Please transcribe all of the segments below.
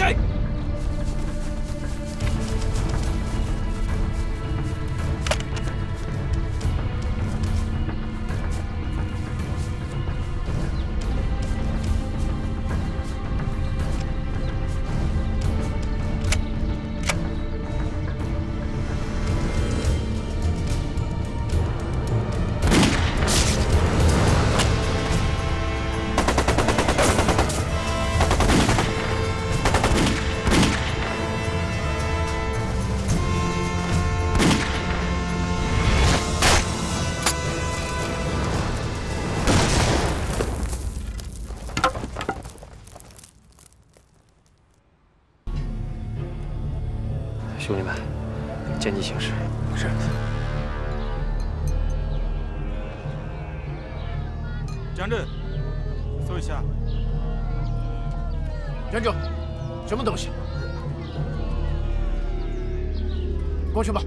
だ。兄弟们，见机行事。是。江震，搜一下。站住！什么东西？过去吧。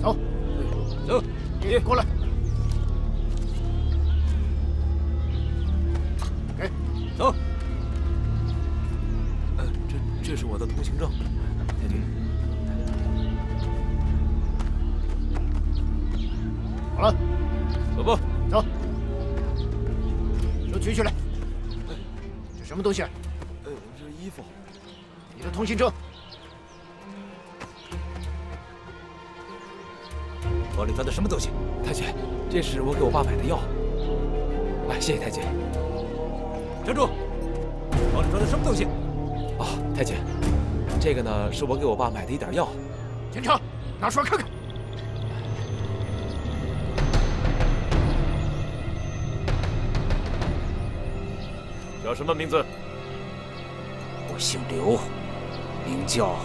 走，走，你过来。什么东西？呃，这是衣服。你的通行证。包里装的什么东西？太监，这是我给我爸买的药。哎，谢谢太监。站住！包里装的什么东西？啊，太监，这个呢是我给我爸买的一点药。检查，拿出来看看。叫什么名字？我姓刘，名叫。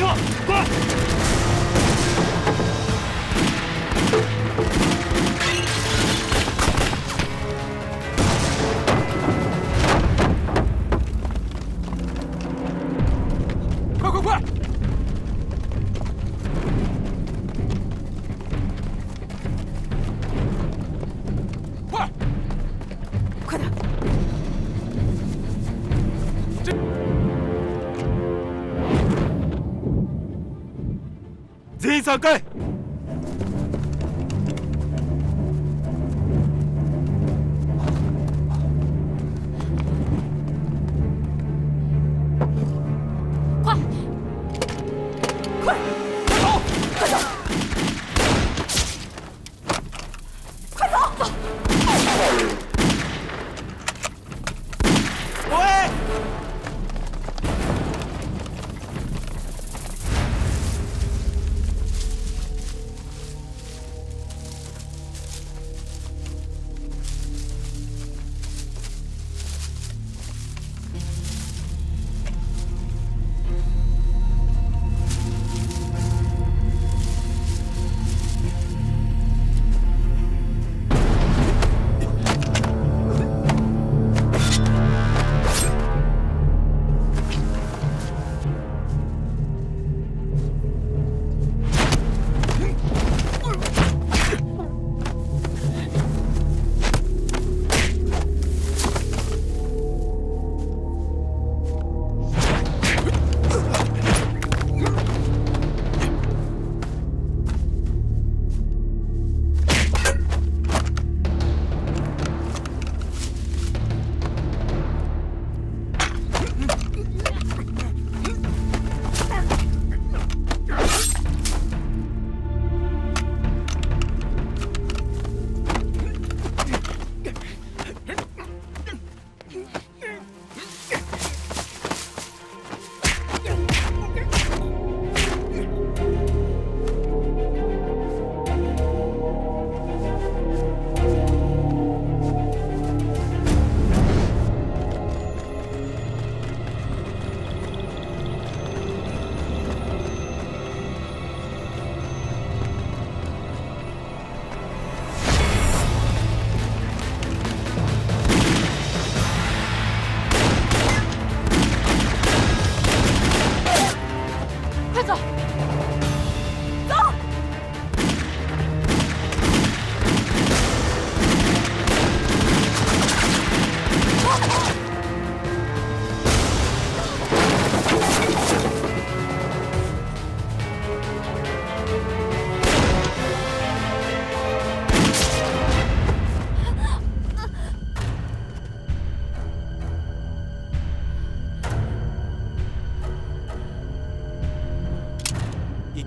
车，快！快这，全散开！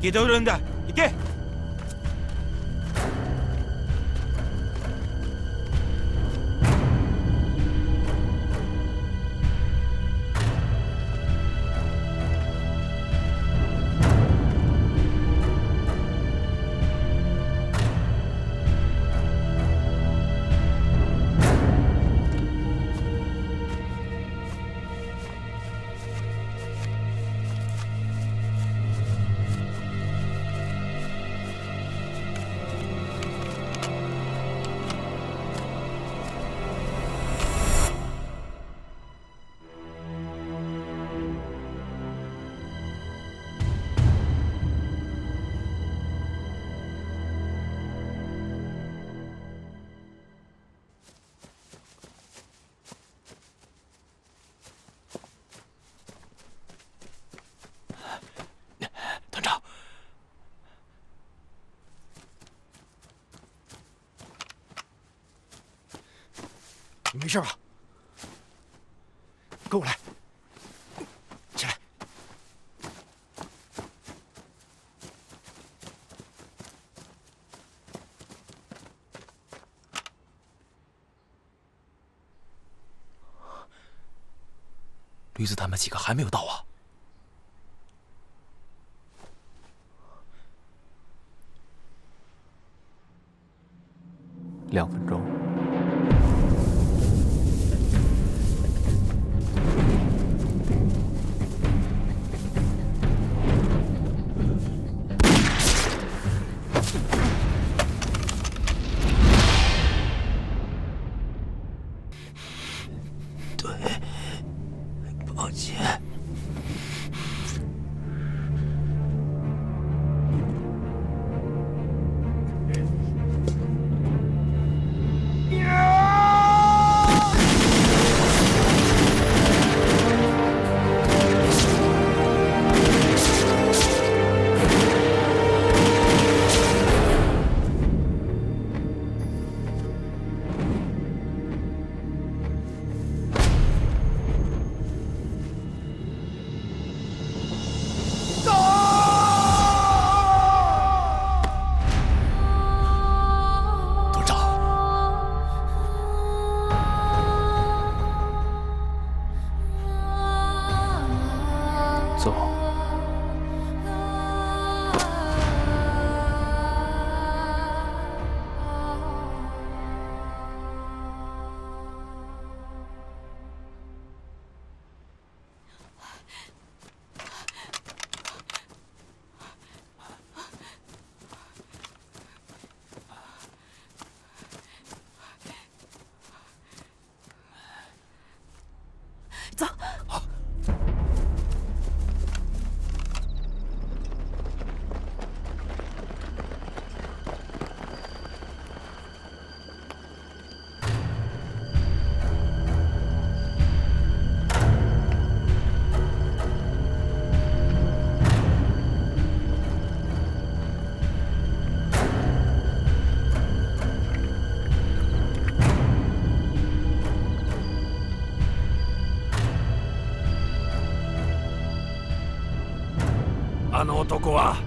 気取るんだ。行け。事吧？跟我来，起来。驴子他们几个还没有到啊？两分钟。あの男は